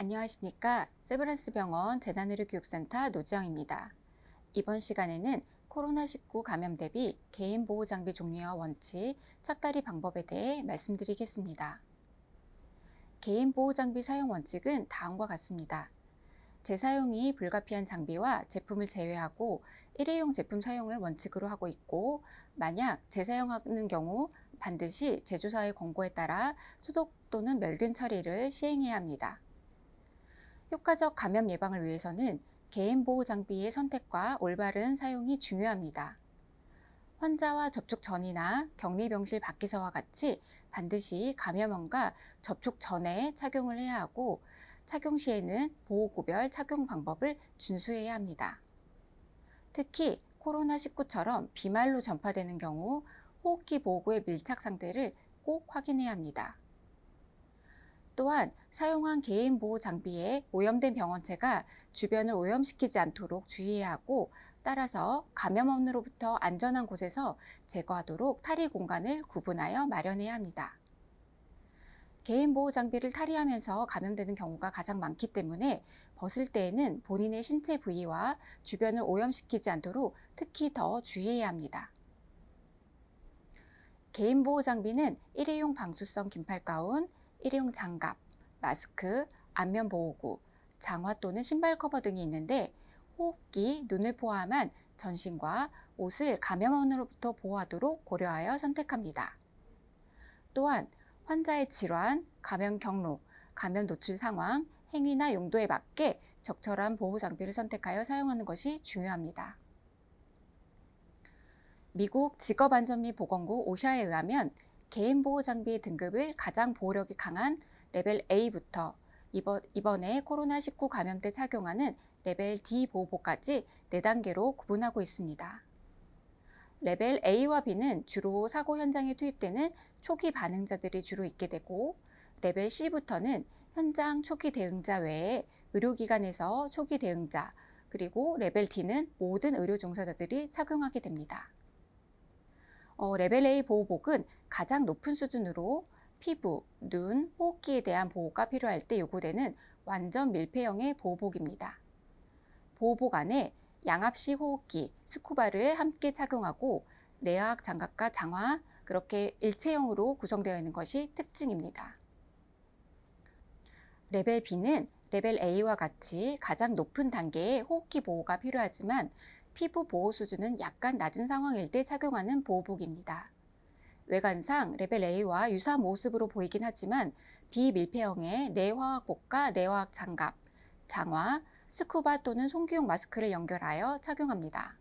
안녕하십니까. 세브란스 병원 재난의료 교육센터 노지영입니다. 이번 시간에는 코로나19 감염 대비 개인 보호 장비 종류와 원칙, 첫다리 방법에 대해 말씀드리겠습니다. 개인 보호 장비 사용 원칙은 다음과 같습니다. 재사용이 불가피한 장비와 제품을 제외하고 일회용 제품 사용을 원칙으로 하고 있고 만약 재사용하는 경우 반드시 제조사의 권고에 따라 소독 또는 멸균 처리를 시행해야 합니다. 효과적 감염 예방을 위해서는 개인 보호 장비의 선택과 올바른 사용이 중요합니다. 환자와 접촉 전이나 격리병실 밖에서와 같이 반드시 감염원과 접촉 전에 착용을 해야 하고 착용 시에는 보호구별 착용 방법을 준수해야 합니다. 특히 코로나19처럼 비말로 전파되는 경우 호흡기 보호구의 밀착 상태를 꼭 확인해야 합니다. 또한 사용한 개인 보호 장비에 오염된 병원체가 주변을 오염시키지 않도록 주의해야 하고 따라서 감염원으로부터 안전한 곳에서 제거하도록 탈의 공간을 구분하여 마련해야 합니다. 개인 보호 장비를 탈의하면서 감염되는 경우가 가장 많기 때문에 벗을 때에는 본인의 신체 부위와 주변을 오염시키지 않도록 특히 더 주의해야 합니다. 개인 보호 장비는 일회용 방수성 긴팔 가운, 일회용 장갑, 마스크, 안면 보호구, 장화 또는 신발 커버 등이 있는데 호흡기, 눈을 포함한 전신과 옷을 감염원으로부터 보호하도록 고려하여 선택합니다. 또한 환자의 질환, 감염 경로, 감염 노출 상황, 행위나 용도에 맞게 적절한 보호 장비를 선택하여 사용하는 것이 중요합니다. 미국 직업안전및보건국 OSHA에 의하면 개인 보호 장비의 등급을 가장 보호력이 강한 레벨 A부터 이번, 이번에 코로나19 감염 때 착용하는 레벨 D 보호복까지 4단계로 구분하고 있습니다. 레벨 A와 B는 주로 사고 현장에 투입되는 초기 반응자들이 주로 있게 되고 레벨 C부터는 현장 초기 대응자 외에 의료기관에서 초기 대응자 그리고 레벨 D는 모든 의료 종사자들이 착용하게 됩니다. 어, 레벨 A 보호복은 가장 높은 수준으로 피부, 눈, 호흡기에 대한 보호가 필요할 때 요구되는 완전 밀폐형의 보호복입니다. 보호복 안에 양압식 호흡기, SCUBA를 함께 착용하고 내화학 장갑과 장화, 그렇게 일체형으로 구성되어 있는 것이 특징입니다. 레벨 B는 레벨 A와 같이 가장 높은 단계의 호흡기 보호가 필요하지만 피부 보호 수준은 약간 낮은 상황일 때 착용하는 보호복입니다. 외관상 레벨 A와 유사한 모습으로 보이긴 하지만 비밀폐형의 내화학복과 내화학 장갑, 장화, 스쿠바 또는 송기용 마스크를 연결하여 착용합니다.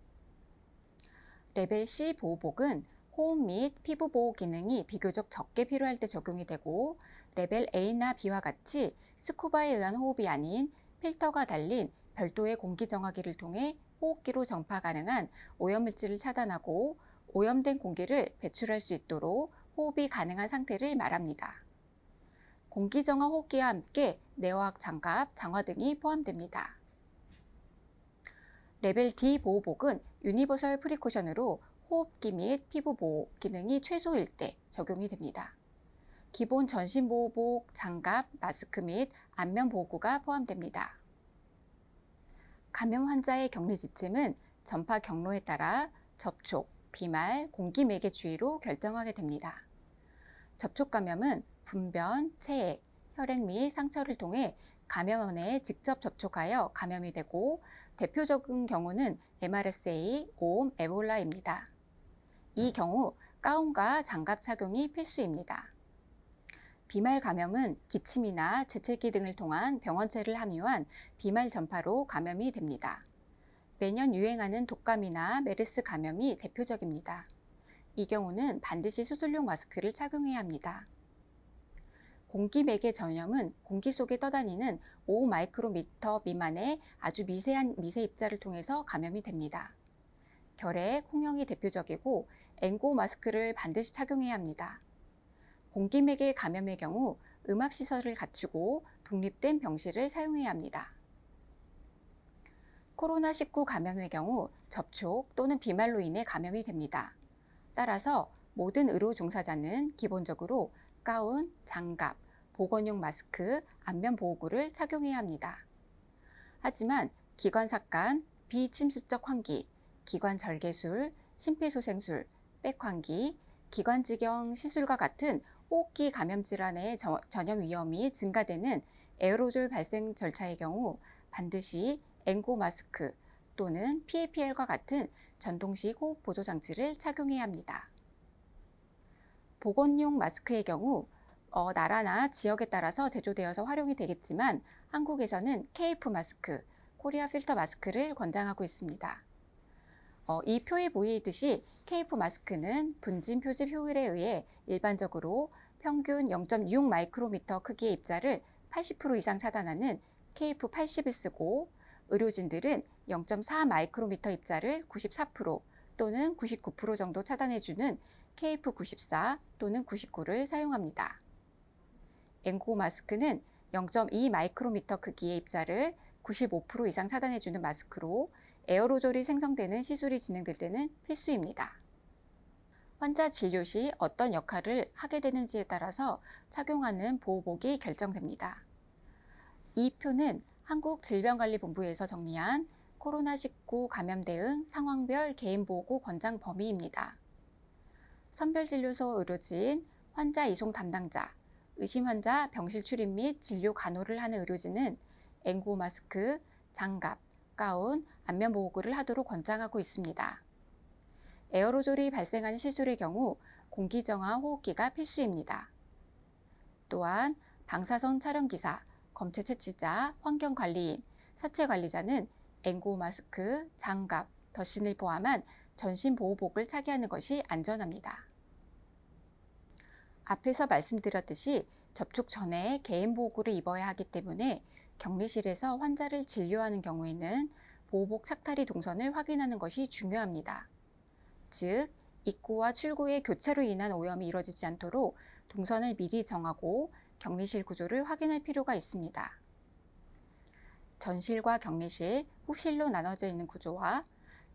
레벨 C 보호복은 호흡 및 피부 보호 기능이 비교적 적게 필요할 때 적용이 되고 레벨 A나 B와 같이 SCUBA에 의한 호흡이 아닌 필터가 달린 별도의 공기 정화기를 통해 호흡기로 전파 가능한 오염물질을 차단하고 오염된 공기를 배출할 수 있도록 호흡이 가능한 상태를 말합니다. 공기정화 호흡기와 함께 내화학 장갑, 장화 등이 포함됩니다. 레벨 D 보호복은 universal precaution으로 호흡기 및 피부 보호 기능이 최소일 때 적용이 됩니다. 기본 전신 보호복, 장갑, 마스크 및 안면 보호구가 포함됩니다. 감염 환자의 격리 지침은 전파 경로에 따라 접촉, 비말, 공기 매개 주의로 결정하게 됩니다. 접촉 감염은 분변, 체액, 혈액 및 상처를 통해 감염원에 직접 접촉하여 감염이 되고 대표적인 경우는 MRSA, 오음, 에볼라입니다. 이 경우 가운과 장갑 착용이 필수입니다. 비말 감염은 기침이나 재채기 등을 통한 병원체를 함유한 비말 전파로 감염이 됩니다. 매년 유행하는 독감이나 메르스 감염이 대표적입니다. 이 경우는 반드시 수술용 마스크를 착용해야 합니다. 공기 매개 전염은 공기 속에 떠다니는 5 마이크로미터 미만의 아주 미세한 미세 입자를 통해서 감염이 됩니다. 결핵, 홍역이 대표적이고 앵고 마스크를 반드시 착용해야 합니다. 공기 매개 감염의 경우 음압 시설을 갖추고 독립된 병실을 사용해야 합니다. 코로나19 감염의 경우 접촉 또는 비말로 인해 감염이 됩니다. 따라서 모든 의료 종사자는 기본적으로 가운, 장갑, 보건용 마스크, 안면 보호구를 착용해야 합니다. 하지만 기관삭간, 비침습적 환기, 기관 절개술, 심폐소생술, 백환기, 기관지경 시술과 같은 호흡기 감염 질환의 전염 위험이 증가되는 에어로졸 발생 절차의 경우 반드시 엔고 마스크 또는 PAPL과 같은 전동식 호흡 보조 장치를 착용해야 합니다. 보건용 마스크의 경우 어, 나라나 지역에 따라서 제조되어서 활용이 되겠지만 한국에서는 KF 마스크, 코리아 필터 마스크를 권장하고 있습니다. 어, 이 표에 보이듯이 KF 마스크는 분진 표집 효율에 의해 일반적으로 평균 0.6 마이크로미터 크기의 입자를 80% 이상 차단하는 KF80을 쓰고 의료진들은 0.4 마이크로미터 입자를 94% 또는 99% 정도 차단해주는 KF94 또는 99를 사용합니다. 엔고 마스크는 0.2 마이크로미터 크기의 입자를 95% 이상 차단해주는 마스크로 에어로졸이 생성되는 시술이 진행될 때는 필수입니다. 환자 진료 시 어떤 역할을 하게 되는지에 따라서 착용하는 보호복이 결정됩니다. 이 표는 한국질병관리본부에서 정리한 코로나19 감염 대응 상황별 개인보호구 권장 범위입니다. 선별진료소 의료진, 환자 이송 담당자, 의심 환자 병실 출입 및 진료 간호를 하는 의료진은 앵고 마스크, 장갑, 가운, 안면 보호구를 하도록 권장하고 있습니다. 에어로졸이 발생하는 시술의 경우 공기정화 호흡기가 필수입니다. 또한 방사선 촬영기사, 검체 채취자, 환경관리인, 사체관리자는 앵고 마스크, 장갑, 덧신을 포함한 전신 보호복을 차기하는 것이 안전합니다. 앞에서 말씀드렸듯이 접촉 전에 개인 보호구를 입어야 하기 때문에 격리실에서 환자를 진료하는 경우에는 보호복 착탈이 동선을 확인하는 것이 중요합니다. 즉, 입구와 출구의 교체로 인한 오염이 이뤄지지 않도록 동선을 미리 정하고 격리실 구조를 확인할 필요가 있습니다. 전실과 격리실, 후실로 나눠져 있는 구조와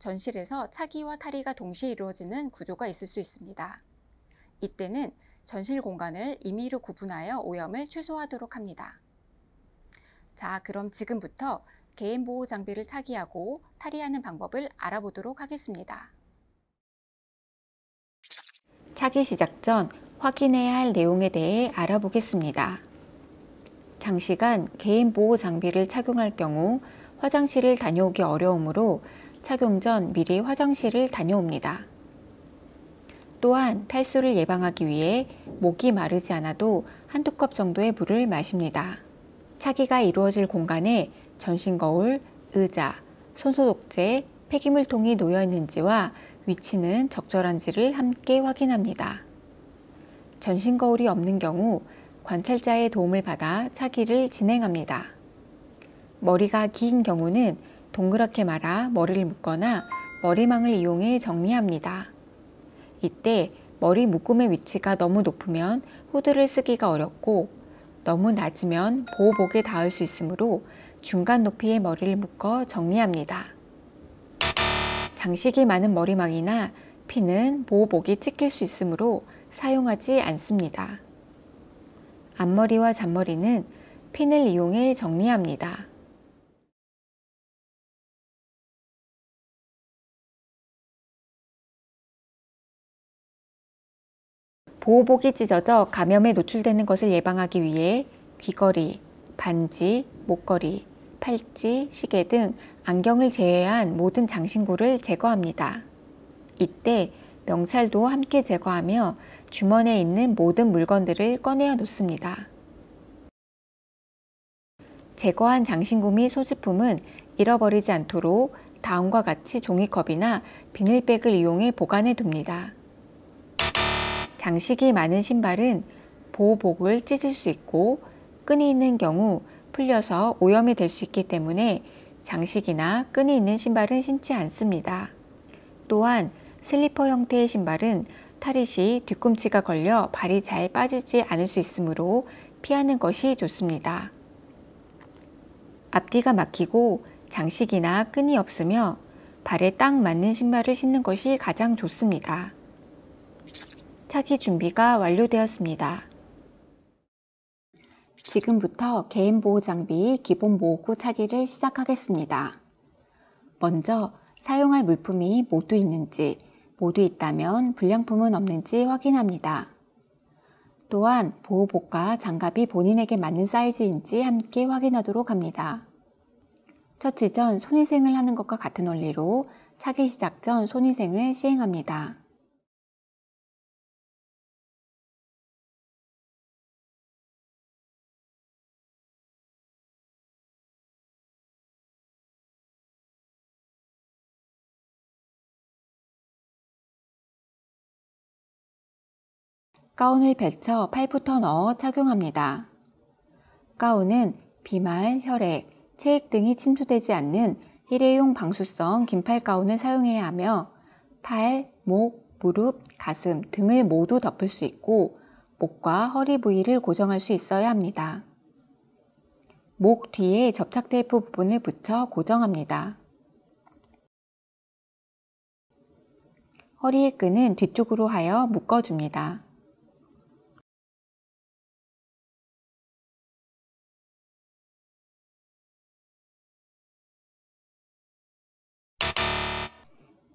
전실에서 차기와 탈의가 동시에 이루어지는 구조가 있을 수 있습니다. 이때는 전실 공간을 임의로 구분하여 오염을 최소화하도록 합니다. 자, 그럼 지금부터 개인 보호 장비를 차기하고 탈의하는 방법을 알아보도록 하겠습니다. 차기 시작 전 확인해야 할 내용에 대해 알아보겠습니다. 장시간 개인 보호 장비를 착용할 경우 화장실을 다녀오기 어려우므로 착용 전 미리 화장실을 다녀옵니다. 또한 탈수를 예방하기 위해 목이 마르지 않아도 한두 컵 정도의 물을 마십니다. 차기가 이루어질 공간에 전신 거울, 의자, 손소독제, 폐기물통이 놓여 있는지와 위치는 적절한지를 함께 확인합니다. 전신 거울이 없는 경우 관찰자의 도움을 받아 차기를 진행합니다. 머리가 긴 경우는 동그랗게 말아 머리를 묶거나 머리망을 이용해 정리합니다. 이때 머리 묶음의 위치가 너무 높으면 후드를 쓰기가 어렵고 너무 낮으면 보호복에 닿을 수 있으므로 중간 높이의 머리를 묶어 정리합니다. 장식이 많은 머리망이나 핀은 보호복이 찍힐 수 있으므로 사용하지 않습니다. 앞머리와 잔머리는 핀을 이용해 정리합니다. 보호복이 찢어져 감염에 노출되는 것을 예방하기 위해 귀걸이, 반지, 목걸이, 팔찌, 시계 등 안경을 제외한 모든 장신구를 제거합니다. 이때 명찰도 함께 제거하며 주머니에 있는 모든 물건들을 꺼내어 놓습니다. 제거한 장신구 및 소지품은 잃어버리지 않도록 다음과 같이 종이컵이나 비닐백을 이용해 보관해 둡니다. 장식이 많은 신발은 보호복을 찢을 수 있고 끈이 있는 경우 풀려서 오염이 될 수 있기 때문에 장식이나 끈이 있는 신발은 신지 않습니다. 또한 슬리퍼 형태의 신발은 탈의 시 뒤꿈치가 걸려 발이 잘 빠지지 않을 수 있으므로 피하는 것이 좋습니다. 앞뒤가 막히고 장식이나 끈이 없으며 발에 딱 맞는 신발을 신는 것이 가장 좋습니다. 차기 준비가 완료되었습니다. 지금부터 개인 보호 장비 기본 모으구 차기를 시작하겠습니다. 먼저 사용할 물품이 모두 있는지, 모두 있다면 불량품은 없는지 확인합니다. 또한 보호복과 장갑이 본인에게 맞는 사이즈인지 함께 확인하도록 합니다. 처치 전 손위생을 하는 것과 같은 원리로 차기 시작 전 손위생을 시행합니다. 가운을 펼쳐 팔부터 넣어 착용합니다. 가운은 비말, 혈액, 체액 등이 침투되지 않는 일회용 방수성 긴팔 가운을 사용해야 하며 팔, 목, 무릎, 가슴 등을 모두 덮을 수 있고 목과 허리 부위를 고정할 수 있어야 합니다. 목 뒤에 접착 테이프 부분을 붙여 고정합니다. 허리의 끈은 뒤쪽으로 하여 묶어줍니다.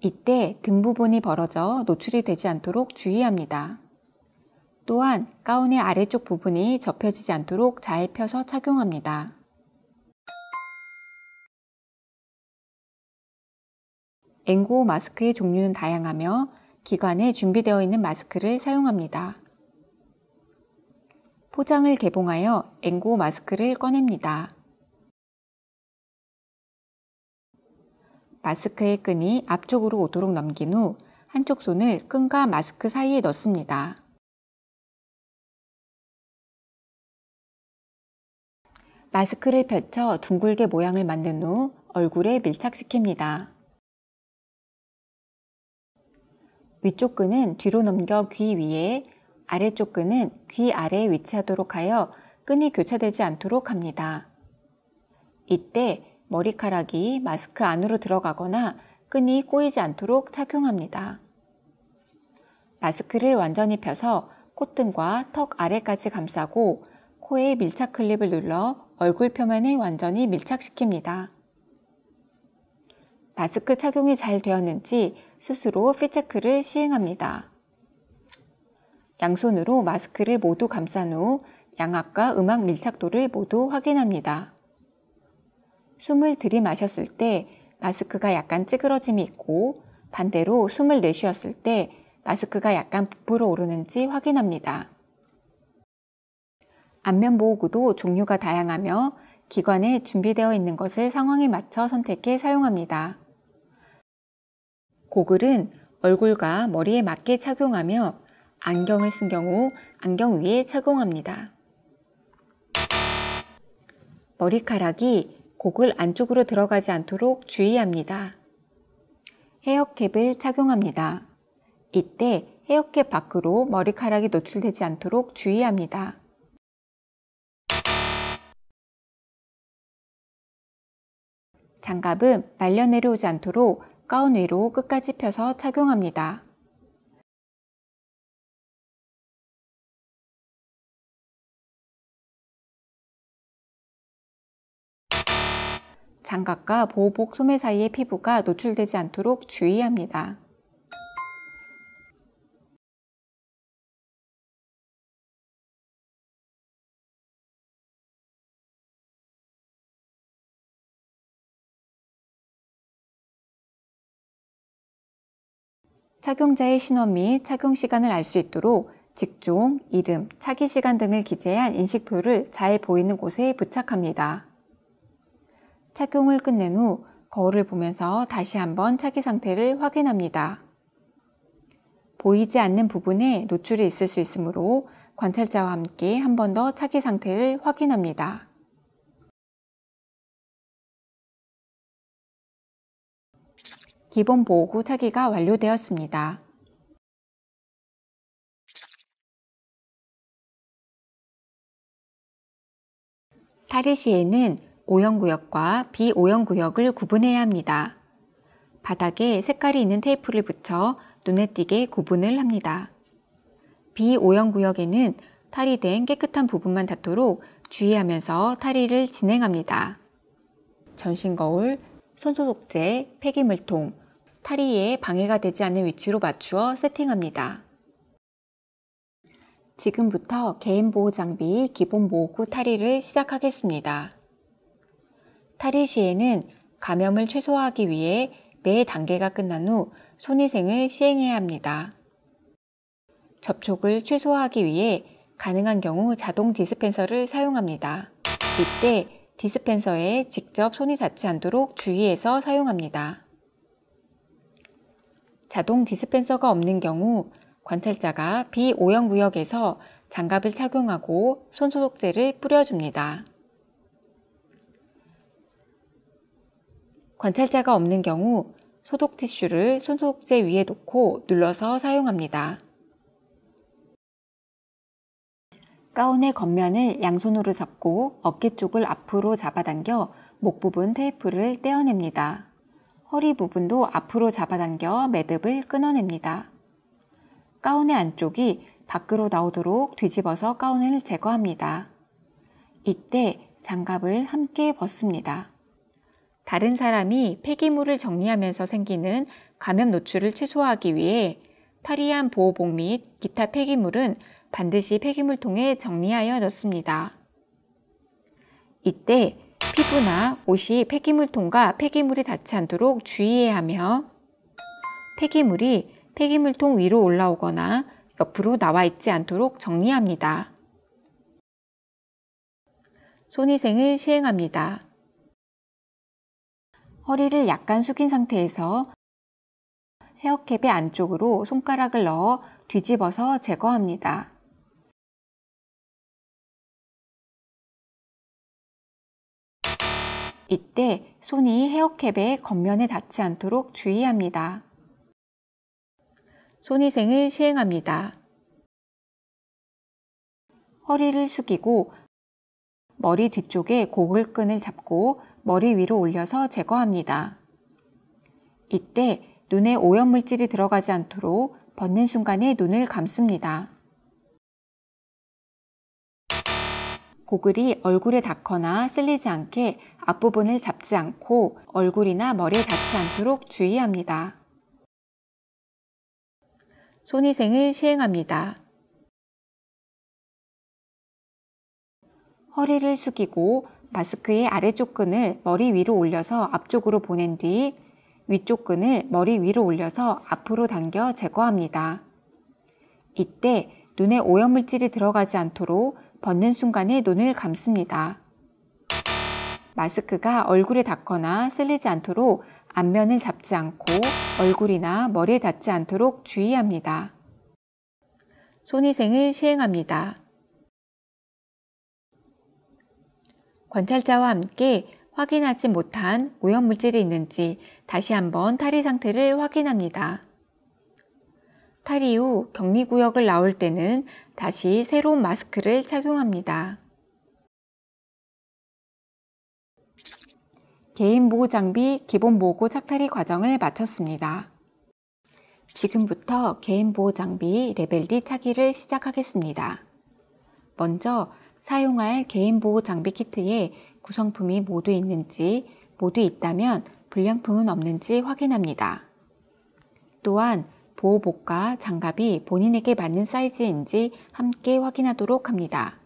이때 등 부분이 벌어져 노출이 되지 않도록 주의합니다. 또한 가운의 아래쪽 부분이 접혀지지 않도록 잘 펴서 착용합니다. N95 마스크의 종류는 다양하며 기관에 준비되어 있는 마스크를 사용합니다. 포장을 개봉하여 N95 마스크를 꺼냅니다. 마스크의 끈이 앞쪽으로 오도록 넘긴 후 한쪽 손을 끈과 마스크 사이에 넣습니다. 마스크를 펼쳐 둥글게 모양을 만든 후 얼굴에 밀착시킵니다. 위쪽 끈은 뒤로 넘겨 귀 위에, 아래쪽 끈은 귀 아래에 위치하도록 하여 끈이 교차되지 않도록 합니다. 이때 머리카락이 마스크 안으로 들어가거나 끈이 꼬이지 않도록 착용합니다. 마스크를 완전히 펴서 콧등과 턱 아래까지 감싸고 코에 밀착 클립을 눌러 얼굴 표면에 완전히 밀착시킵니다. 마스크 착용이 잘 되었는지 스스로 피체크를 시행합니다. 양손으로 마스크를 모두 감싼 후 양압과 음악 밀착도를 모두 확인합니다. 숨을 들이마셨을 때 마스크가 약간 찌그러짐이 있고 반대로 숨을 내쉬었을 때 마스크가 약간 부풀어 오르는지 확인합니다. 안면 보호구도 종류가 다양하며 기관에 준비되어 있는 것을 상황에 맞춰 선택해 사용합니다. 고글은 얼굴과 머리에 맞게 착용하며 안경을 쓴 경우 안경 위에 착용합니다. 머리카락이 곡을 안쪽으로 들어가지 않도록 주의합니다. 헤어캡을 착용합니다. 이때 헤어캡 밖으로 머리카락이 노출되지 않도록 주의합니다. 장갑은 말려 내려오지 않도록 가운 위로 끝까지 펴서 착용합니다. 장갑과 보호복 소매 사이의 피부가 노출되지 않도록 주의합니다. 착용자의 신원 및 착용 시간을 알 수 있도록 직종, 이름, 차기 시간 등을 기재한 인식표를 잘 보이는 곳에 부착합니다. 착용을 끝낸 후 거울을 보면서 다시 한번 차기 상태를 확인합니다. 보이지 않는 부분에 노출이 있을 수 있으므로 관찰자와 함께 한 번 더 차기 상태를 확인합니다. 기본 보호구 차기가 완료되었습니다. 탈의 시에는 O형구역과 비오형구역을 구분해야 합니다. 바닥에 색깔이 있는 테이프를 붙여 눈에 띄게 구분을 합니다. 비오형구역에는 탈의된 깨끗한 부분만 닿도록 주의하면서 탈의를 진행합니다. 전신 거울, 손소독제, 폐기물통, 탈의에 방해가 되지 않는 위치로 맞추어 세팅합니다. 지금부터 개인 보호 장비 기본 모구 탈의를 시작하겠습니다. 탈의 시에는 감염을 최소화하기 위해 매 단계가 끝난 후 손위생을 시행해야 합니다. 접촉을 최소화하기 위해 가능한 경우 자동 디스펜서를 사용합니다. 이때 디스펜서에 직접 손이 닿지 않도록 주의해서 사용합니다. 자동 디스펜서가 없는 경우 관찰자가 비오형 구역에서 장갑을 착용하고 손소독제를 뿌려줍니다. 관찰자가 없는 경우 소독 티슈를 손소독제 위에 놓고 눌러서 사용합니다. 가운의 겉면을 양손으로 잡고 어깨 쪽을 앞으로 잡아당겨 목 부분 테이프를 떼어냅니다. 허리 부분도 앞으로 잡아당겨 매듭을 끊어냅니다. 가운의 안쪽이 밖으로 나오도록 뒤집어서 가운을 제거합니다. 이때 장갑을 함께 벗습니다. 다른 사람이 폐기물을 정리하면서 생기는 감염 노출을 최소화하기 위해 탈의한 보호복 및 기타 폐기물은 반드시 폐기물통에 정리하여 넣습니다. 이때 피부나 옷이 폐기물통과 폐기물이 닿지 않도록 주의해야 하며 폐기물이 폐기물통 위로 올라오거나 옆으로 나와 있지 않도록 정리합니다. 손위생을 시행합니다. 허리를 약간 숙인 상태에서 헤어캡의 안쪽으로 손가락을 넣어 뒤집어서 제거합니다. 이때 손이 헤어캡의 겉면에 닿지 않도록 주의합니다. 손위생을 시행합니다. 허리를 숙이고 머리 뒤쪽에 고글끈을 잡고 머리 위로 올려서 제거합니다. 이때 눈에 오염물질이 들어가지 않도록 벗는 순간에 눈을 감습니다. 고글이 얼굴에 닿거나 쓸리지 않게 앞부분을 잡지 않고 얼굴이나 머리에 닿지 않도록 주의합니다. 손위생을 시행합니다. 허리를 숙이고 마스크의 아래쪽 끈을 머리 위로 올려서 앞쪽으로 보낸 뒤 위쪽 끈을 머리 위로 올려서 앞으로 당겨 제거합니다. 이때 눈에 오염물질이 들어가지 않도록 벗는 순간에 눈을 감습니다. 마스크가 얼굴에 닿거나 쓸리지 않도록 앞면을 잡지 않고 얼굴이나 머리에 닿지 않도록 주의합니다. 손위생을 시행합니다. 관찰자와 함께 확인하지 못한 오염물질이 있는지 다시 한번 탈의 상태를 확인합니다. 탈의 후 격리구역을 나올 때는 다시 새로운 마스크를 착용합니다. 개인 보호 장비 기본 보고 착탈의 과정을 마쳤습니다. 지금부터 개인 보호 장비 레벨 D 차기를 시작하겠습니다. 먼저 사용할 개인보호 장비 키트에 구성품이 모두 있는지 모두 있다면 불량품은 없는지 확인합니다. 또한 보호복과 장갑이 본인에게 맞는 사이즈인지 함께 확인하도록 합니다.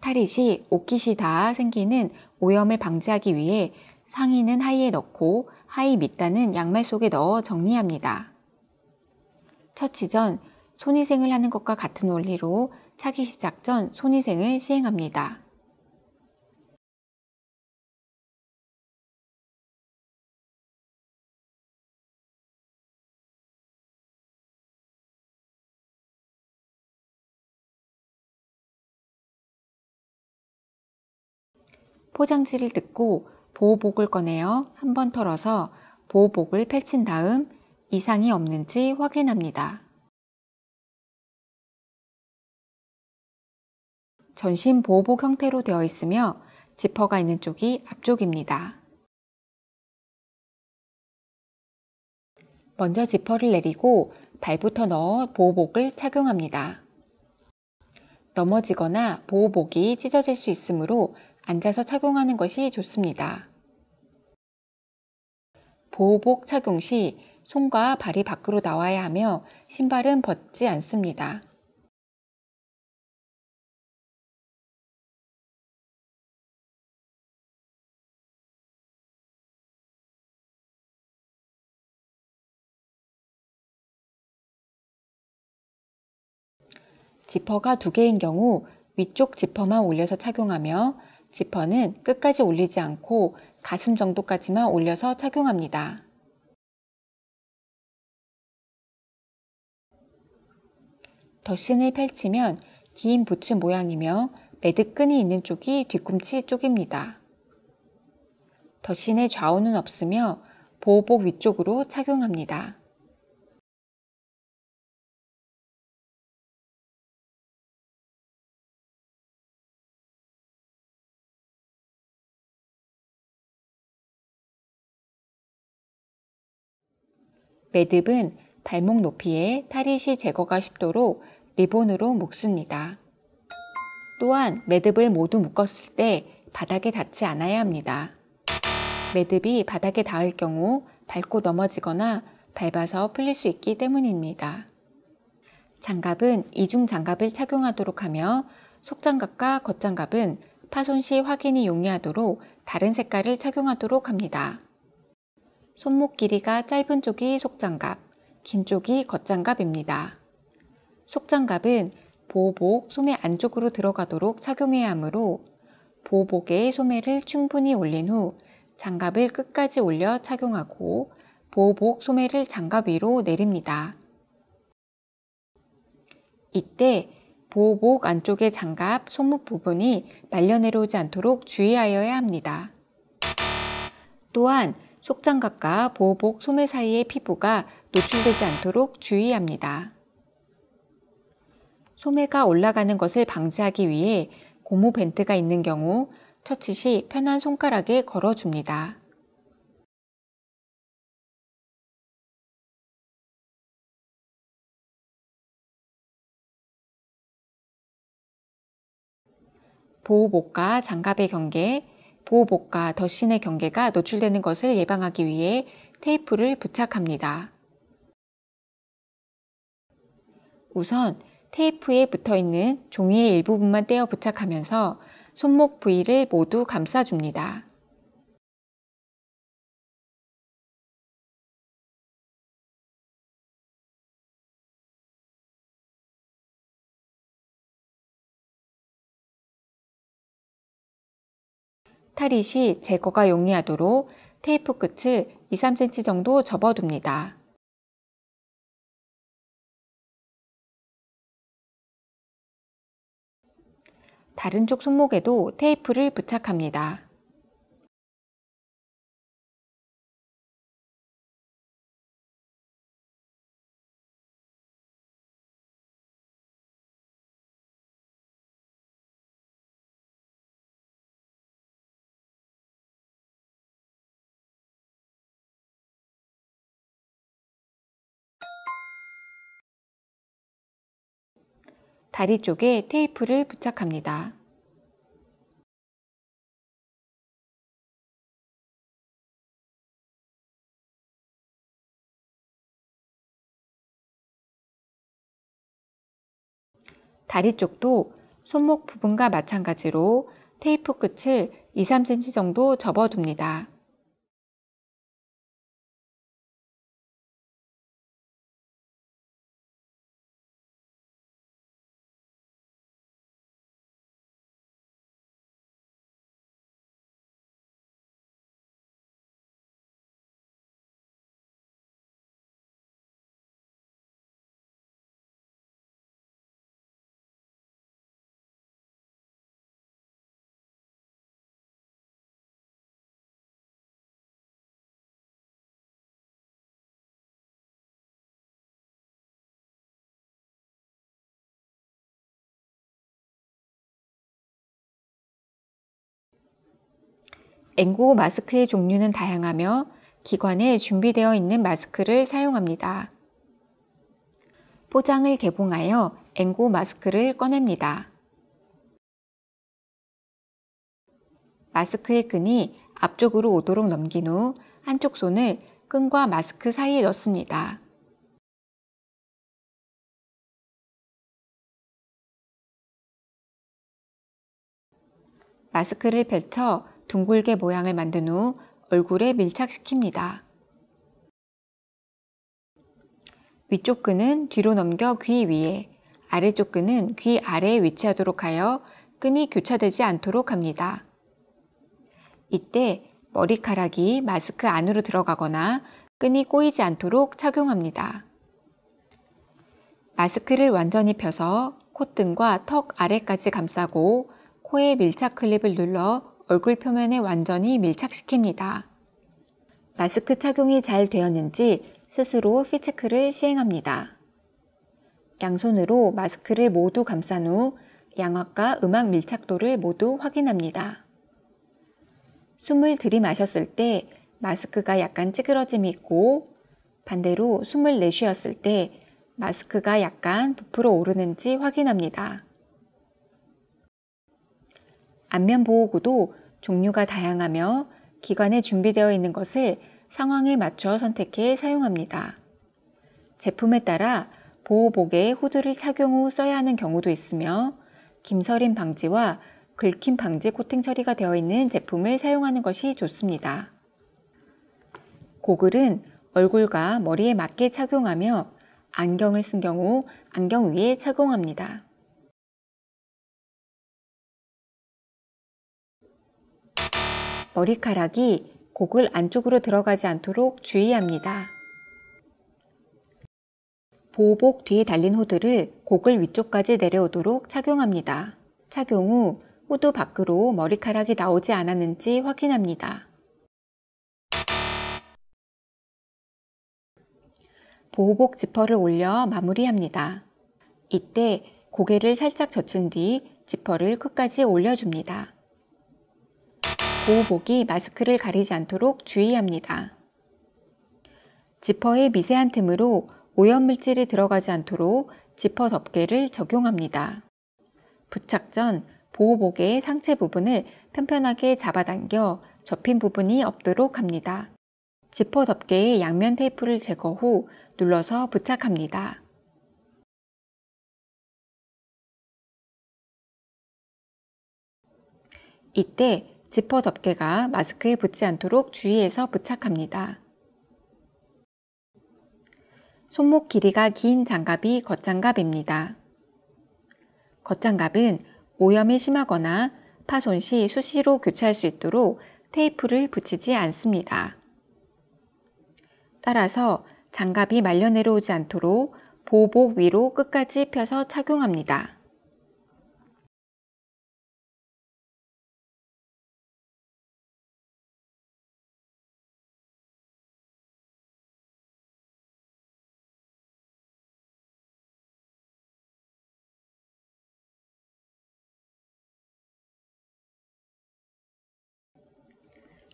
탈의 시 옷깃이 다 생기는 오염을 방지하기 위해 상의는 하의에 넣고 하의 밑단은 양말 속에 넣어 정리합니다. 처치 전 손위생을 하는 것과 같은 원리로 차기 시작 전 손위생을 시행합니다. 포장지를 뜯고 보호복을 꺼내어 한 번 털어서 보호복을 펼친 다음 이상이 없는지 확인합니다. 전신 보호복 형태로 되어 있으며 지퍼가 있는 쪽이 앞쪽입니다. 먼저 지퍼를 내리고 발부터 넣어 보호복을 착용합니다. 넘어지거나 보호복이 찢어질 수 있으므로 앉아서 착용하는 것이 좋습니다. 보호복 착용 시 손과 발이 밖으로 나와야 하며 신발은 벗지 않습니다. 지퍼가 두 개인 경우 위쪽 지퍼만 올려서 착용하며 지퍼는 끝까지 올리지 않고 가슴 정도까지만 올려서 착용합니다. 덧신을 펼치면 긴 부츠 모양이며 매듭끈이 있는 쪽이 뒤꿈치 쪽입니다. 덧신의 좌우는 없으며 보호복 위쪽으로 착용합니다. 매듭은 발목 높이에 탈의시 제거가 쉽도록 리본으로 묶습니다. 또한 매듭을 모두 묶었을 때 바닥에 닿지 않아야 합니다. 매듭이 바닥에 닿을 경우 밟고 넘어지거나 밟아서 풀릴 수 있기 때문입니다. 장갑은 이중 장갑을 착용하도록 하며 속장갑과 겉장갑은 파손 시 확인이 용이하도록 다른 색깔을 착용하도록 합니다. 손목 길이가 짧은 쪽이 속장갑, 긴 쪽이 겉장갑입니다. 속장갑은 보호복 소매 안쪽으로 들어가도록 착용해야 하므로 보호복에 소매를 충분히 올린 후 장갑을 끝까지 올려 착용하고 보호복 소매를 장갑 위로 내립니다. 이때 보호복 안쪽의 장갑 손목 부분이 말려 내려오지 않도록 주의하여야 합니다. 또한 속장갑과 보호복 소매 사이의 피부가 노출되지 않도록 주의합니다. 소매가 올라가는 것을 방지하기 위해 고무 벤트가 있는 경우 처치 시 편한 손가락에 걸어줍니다. 보호복과 장갑의 경계, 보호복과 덧신의 경계가 노출되는 것을 예방하기 위해 테이프를 부착합니다. 우선 테이프에 붙어 있는 종이의 일부분만 떼어 부착하면서 손목 부위를 모두 감싸줍니다. 탈의 시 제거가 용이하도록 테이프 끝을 2, 3cm 정도 접어둡니다. 다른 쪽 손목에도 테이프를 부착합니다. 다리 쪽에 테이프를 부착합니다. 다리 쪽도 손목 부분과 마찬가지로 테이프 끝을 2, 3cm 정도 접어둡니다. N95 마스크의 종류는 다양하며 기관에 준비되어 있는 마스크를 사용합니다. 포장을 개봉하여 N95 마스크를 꺼냅니다. 마스크의 끈이 앞쪽으로 오도록 넘긴 후 한쪽 손을 끈과 마스크 사이에 넣습니다. 마스크를 펼쳐 둥글게 모양을 만든 후 얼굴에 밀착시킵니다. 위쪽 끈은 뒤로 넘겨 귀 위에, 아래쪽 끈은 귀 아래에 위치하도록 하여 끈이 교차되지 않도록 합니다. 이때 머리카락이 마스크 안으로 들어가거나 끈이 꼬이지 않도록 착용합니다. 마스크를 완전히 펴서 콧등과 턱 아래까지 감싸고 코에 밀착 클립을 눌러 얼굴 표면에 완전히 밀착시킵니다. 마스크 착용이 잘 되었는지 스스로 피체크를 시행합니다. 양손으로 마스크를 모두 감싼 후 양압과 음악 밀착도를 모두 확인합니다. 숨을 들이마셨을 때 마스크가 약간 찌그러짐이 있고 반대로 숨을 내쉬었을 때 마스크가 약간 부풀어 오르는지 확인합니다. 안면 보호구도 종류가 다양하며 기관에 준비되어 있는 것을 상황에 맞춰 선택해 사용합니다. 제품에 따라 보호복에 후드를 착용 후 써야 하는 경우도 있으며 김서림 방지와 긁힘 방지 코팅 처리가 되어 있는 제품을 사용하는 것이 좋습니다. 고글은 얼굴과 머리에 맞게 착용하며 안경을 쓴 경우 안경 위에 착용합니다. 머리카락이 고글 안쪽으로 들어가지 않도록 주의합니다. 보호복 뒤에 달린 후드를 고글 위쪽까지 내려오도록 착용합니다. 착용 후 후드 밖으로 머리카락이 나오지 않았는지 확인합니다. 보호복 지퍼를 올려 마무리합니다. 이때 고개를 살짝 젖힌 뒤 지퍼를 끝까지 올려줍니다. 보호복이 마스크를 가리지 않도록 주의합니다. 지퍼의 미세한 틈으로 오염물질이 들어가지 않도록 지퍼 덮개를 적용합니다. 부착 전 보호복의 상체 부분을 편편하게 잡아당겨 접힌 부분이 없도록 합니다. 지퍼 덮개의 양면 테이프를 제거 후 눌러서 부착합니다. 이때 지퍼 덮개가 마스크에 붙지 않도록 주의해서 부착합니다. 손목 길이가 긴 장갑이 겉장갑입니다. 겉장갑은 오염이 심하거나 파손 시 수시로 교체할 수 있도록 테이프를 붙이지 않습니다. 따라서 장갑이 말려 내려오지 않도록 보복 위로 끝까지 펴서 착용합니다.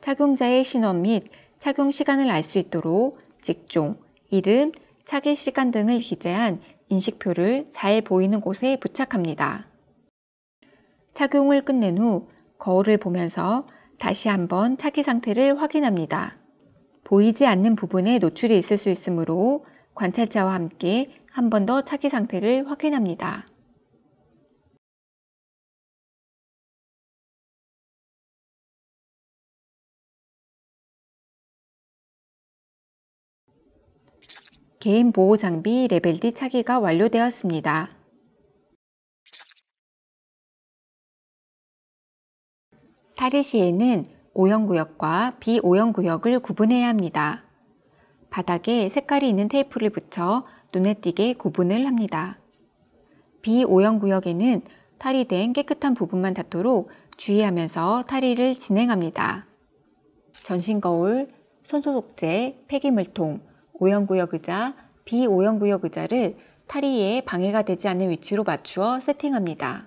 착용자의 신원 및 착용 시간을 알 수 있도록 직종, 이름, 차기 시간 등을 기재한 인식표를 잘 보이는 곳에 부착합니다. 착용을 끝낸 후 거울을 보면서 다시 한번 차기 상태를 확인합니다. 보이지 않는 부분에 노출이 있을 수 있으므로 관찰자와 함께 한 번더 차기 상태를 확인합니다. 개인 보호 장비 레벨 D 차기가 완료되었습니다. 탈의 시에는 오염구역과 비오염구역을 구분해야 합니다. 바닥에 색깔이 있는 테이프를 붙여 눈에 띄게 구분을 합니다. 비오염구역에는 탈의된 깨끗한 부분만 닿도록 주의하면서 탈의를 진행합니다. 전신 거울, 손소독제, 폐기물통, 오염구역 의자, 비오염구역 의자를 탈의에 방해가 되지 않는 위치로 맞추어 세팅합니다.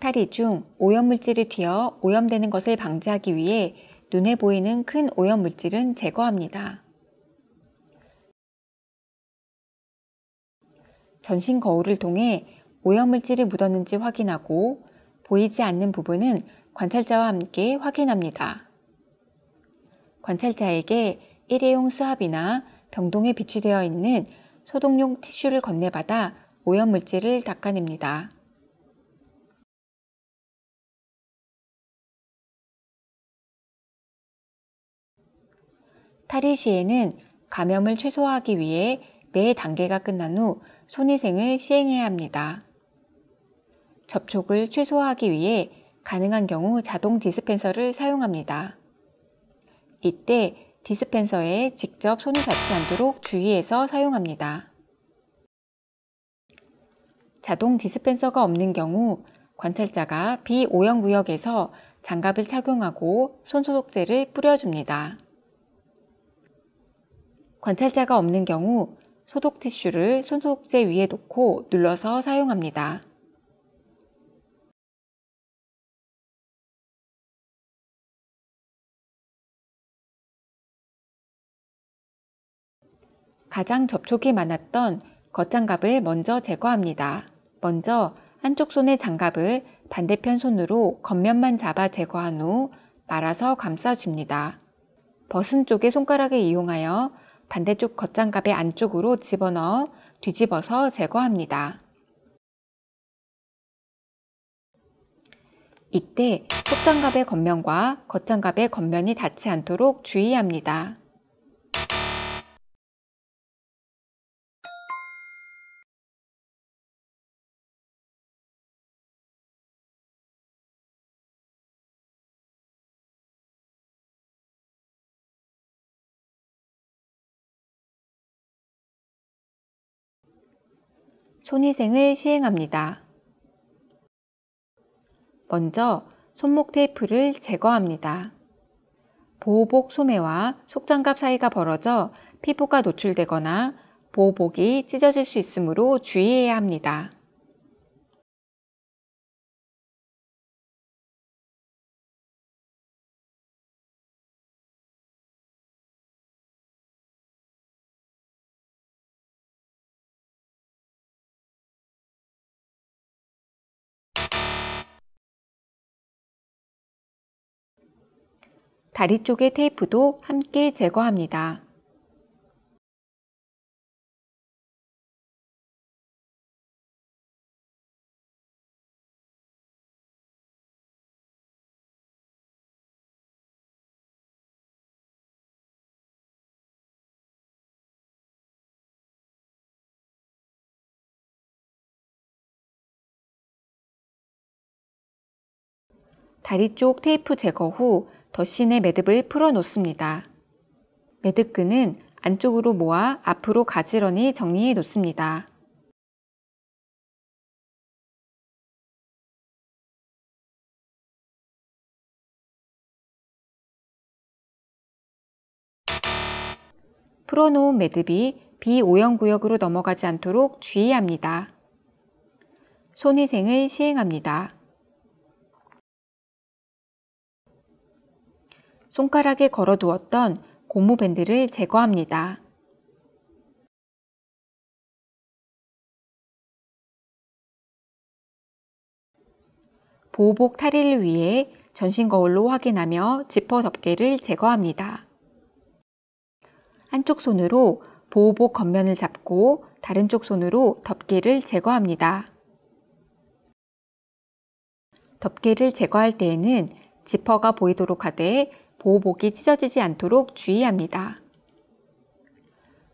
탈의 중 오염물질이 튀어 오염되는 것을 방지하기 위해 눈에 보이는 큰 오염물질은 제거합니다. 전신 거울을 통해 오염물질이 묻었는지 확인하고 보이지 않는 부분은 관찰자와 함께 확인합니다. 관찰자에게 일회용 수압이나 병동에 비치되어 있는 소독용 티슈를 건네받아 오염물질을 닦아냅니다. 탈의 시에는 감염을 최소화하기 위해 매 단계가 끝난 후 손위생을 시행해야 합니다. 접촉을 최소화하기 위해 가능한 경우 자동 디스펜서를 사용합니다. 이때 디스펜서에 직접 손이 닿지 않도록 주의해서 사용합니다. 자동 디스펜서가 없는 경우 관찰자가 비오염 구역에서 장갑을 착용하고 손소독제를 뿌려줍니다. 관찰자가 없는 경우 소독 티슈를 손소독제 위에 놓고 눌러서 사용합니다. 가장 접촉이 많았던 겉장갑을 먼저 제거합니다. 먼저 한쪽 손의 장갑을 반대편 손으로 겉면만 잡아 제거한 후 말아서 감싸줍니다. 벗은 쪽의 손가락을 이용하여 반대쪽 겉장갑의 안쪽으로 집어넣어 뒤집어서 제거합니다. 이때 속장갑의 겉면과 겉장갑의 겉면이 닿지 않도록 주의합니다. 손위생을 시행합니다. 먼저 손목 테이프를 제거합니다. 보호복 소매와 속장갑 사이가 벌어져 피부가 노출되거나 보호복이 찢어질 수 있으므로 주의해야 합니다. 다리 쪽의 테이프도 함께 제거합니다. 다리 쪽 테이프 제거 후 덧신의 매듭을 풀어 놓습니다. 매듭끈은 안쪽으로 모아 앞으로 가지런히 정리해 놓습니다. 풀어놓은 매듭이 비오염 구역으로 넘어가지 않도록 주의합니다. 손위생을 시행합니다. 손가락에 걸어두었던 고무밴드를 제거합니다. 보호복 탈의를 위해 전신 거울로 확인하며 지퍼 덮개를 제거합니다. 한쪽 손으로 보호복 겉면을 잡고 다른 쪽 손으로 덮개를 제거합니다. 덮개를 제거할 때에는 지퍼가 보이도록 하되 보호복이 찢어지지 않도록 주의합니다.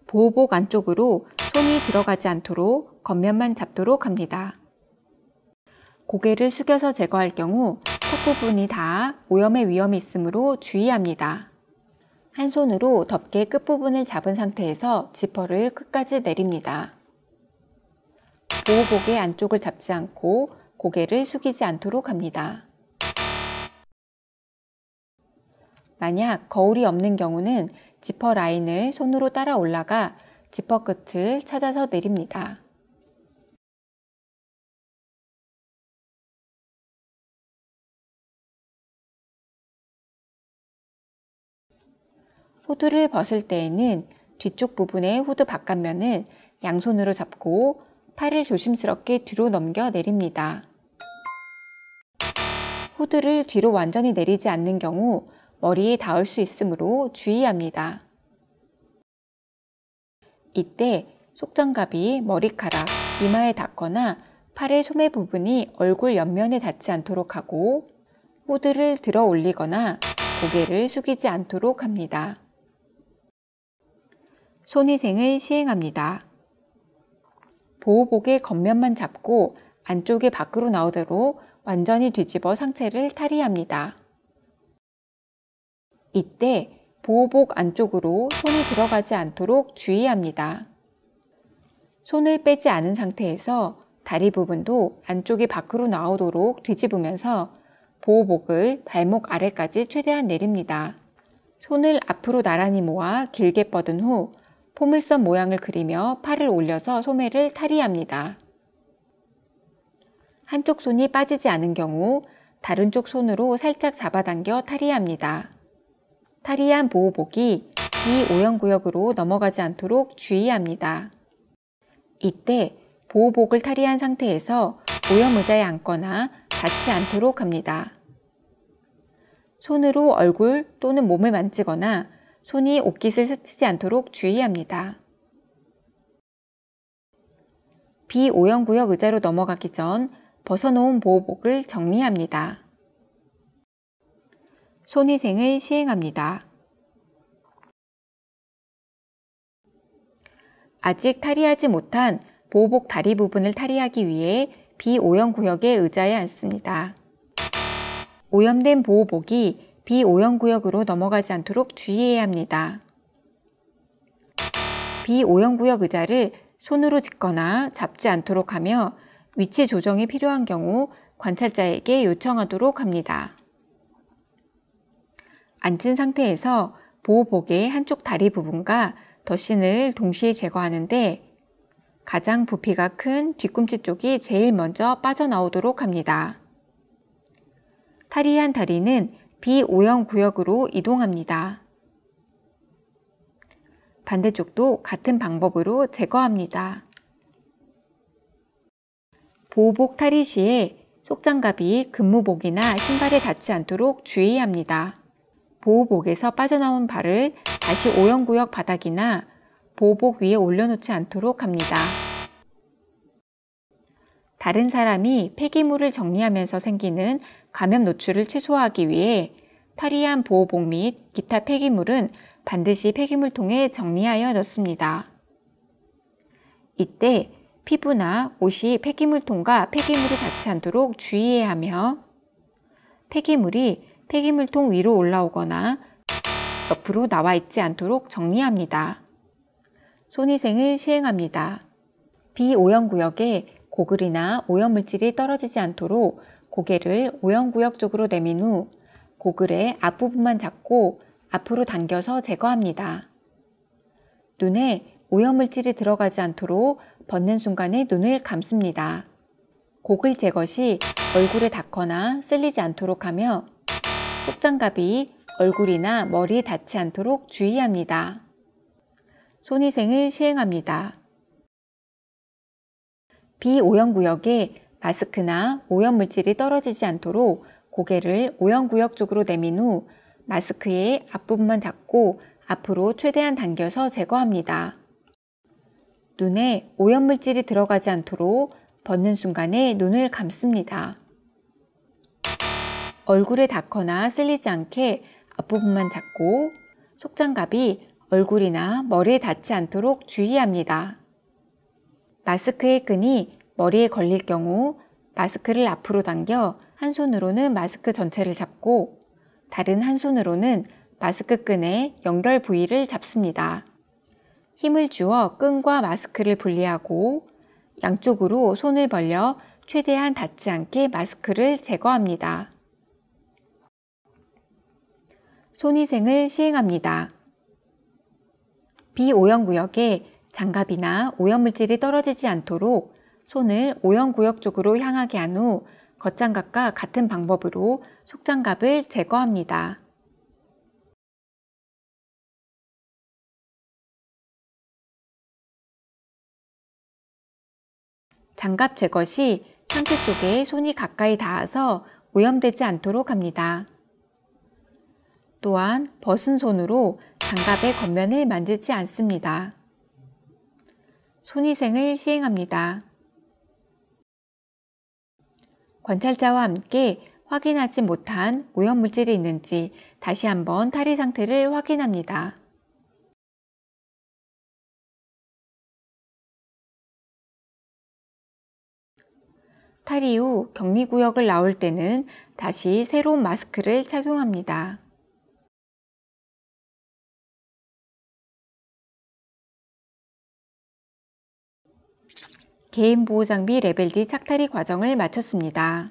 보호복 안쪽으로 손이 들어가지 않도록 겉면만 잡도록 합니다. 고개를 숙여서 제거할 경우 턱 부분이 다 오염의 위험이 있으므로 주의합니다. 한 손으로 덮개 끝부분을 잡은 상태에서 지퍼를 끝까지 내립니다. 보호복의 안쪽을 잡지 않고 고개를 숙이지 않도록 합니다. 만약 거울이 없는 경우는 지퍼 라인을 손으로 따라 올라가 지퍼 끝을 찾아서 내립니다. 후드를 벗을 때에는 뒤쪽 부분의 후드 바깥면을 양손으로 잡고 팔을 조심스럽게 뒤로 넘겨 내립니다. 후드를 뒤로 완전히 내리지 않는 경우 머리에 닿을 수 있으므로 주의합니다. 이때 속장갑이 머리카락, 이마에 닿거나 팔의 소매 부분이 얼굴 옆면에 닿지 않도록 하고 후드를 들어 올리거나 고개를 숙이지 않도록 합니다. 손위생을 시행합니다. 보호복의 겉면만 잡고 안쪽에 밖으로 나오도록 완전히 뒤집어 상체를 탈의합니다. 이때 보호복 안쪽으로 손이 들어가지 않도록 주의합니다. 손을 빼지 않은 상태에서 다리 부분도 안쪽이 밖으로 나오도록 뒤집으면서 보호복을 발목 아래까지 최대한 내립니다. 손을 앞으로 나란히 모아 길게 뻗은 후 포물선 모양을 그리며 팔을 올려서 소매를 탈의합니다. 한쪽 손이 빠지지 않은 경우 다른 쪽 손으로 살짝 잡아당겨 탈의합니다. 탈의한 보호복이 비오형구역으로 넘어가지 않도록 주의합니다. 이때 보호복을 탈의한 상태에서 오염 의자에 앉거나 닿지 않도록 합니다. 손으로 얼굴 또는 몸을 만지거나 손이 옷깃을 스치지 않도록 주의합니다. 비오염 구역 의자로 넘어가기 전 벗어놓은 보호복을 정리합니다. 손위생을 시행합니다. 아직 탈의하지 못한 보호복 다리 부분을 탈의하기 위해 비오염 구역의 의자에 앉습니다. 오염된 보호복이 비오염 구역으로 넘어가지 않도록 주의해야 합니다. 비오염 구역 의자를 손으로 짚거나 잡지 않도록 하며 위치 조정이 필요한 경우 관찰자에게 요청하도록 합니다. 앉은 상태에서 보호복의 한쪽 다리 부분과 덧신을 동시에 제거하는데 가장 부피가 큰 뒤꿈치 쪽이 제일 먼저 빠져나오도록 합니다. 탈의한 다리는 비오염 구역으로 이동합니다. 반대쪽도 같은 방법으로 제거합니다. 보호복 탈의 시에 속장갑이 근무복이나 신발에 닿지 않도록 주의합니다. 보호복에서 빠져나온 발을 다시 오염구역 바닥이나 보호복 위에 올려놓지 않도록 합니다. 다른 사람이 폐기물을 정리하면서 생기는 감염 노출을 최소화하기 위해 탈의한 보호복 및 기타 폐기물은 반드시 폐기물통에 정리하여 넣습니다. 이때 피부나 옷이 폐기물통과 폐기물이 닿지 않도록 주의해야 하며 폐기물이 폐기물통 위로 올라오거나 옆으로 나와 있지 않도록 정리합니다. 손위생을 시행합니다. 비오염 구역에 고글이나 오염물질이 떨어지지 않도록 고개를 오염 구역 쪽으로 내민 후 고글의 앞부분만 잡고 앞으로 당겨서 제거합니다. 눈에 오염물질이 들어가지 않도록 벗는 순간에 눈을 감습니다. 고글 제거 시 얼굴에 닿거나 쓸리지 않도록 하며 속장갑이 얼굴이나 머리에 닿지 않도록 주의합니다. 손위생을 시행합니다. 비오염구역에 마스크나 오염물질이 떨어지지 않도록 고개를 오염구역 쪽으로 내민 후 마스크의 앞부분만 잡고 앞으로 최대한 당겨서 제거합니다. 눈에 오염물질이 들어가지 않도록 벗는 순간에 눈을 감습니다. 얼굴에 닿거나 쓸리지 않게 앞부분만 잡고 속장갑이 얼굴이나 머리에 닿지 않도록 주의합니다. 마스크의 끈이 머리에 걸릴 경우 마스크를 앞으로 당겨 한 손으로는 마스크 전체를 잡고 다른 한 손으로는 마스크 끈의 연결 부위를 잡습니다. 힘을 주어 끈과 마스크를 분리하고 양쪽으로 손을 벌려 최대한 닿지 않게 마스크를 제거합니다. 손희생을 시행합니다. 비오염구역에 장갑이나 오염물질이 떨어지지 않도록 손을 오염구역 쪽으로 향하게 한 후 겉장갑과 같은 방법으로 속장갑을 제거합니다. 장갑 제거 시 상체 쪽에 손이 가까이 닿아서 오염되지 않도록 합니다. 또한 벗은 손으로 장갑의 겉면을 만지지 않습니다. 손위생을 시행합니다. 관찰자와 함께 확인하지 못한 오염물질이 있는지 다시 한번 탈의 상태를 확인합니다. 탈의 후 격리구역을 나올 때는 다시 새로운 마스크를 착용합니다. 개인 보호 장비 레벨 D 착탈의 과정을 마쳤습니다.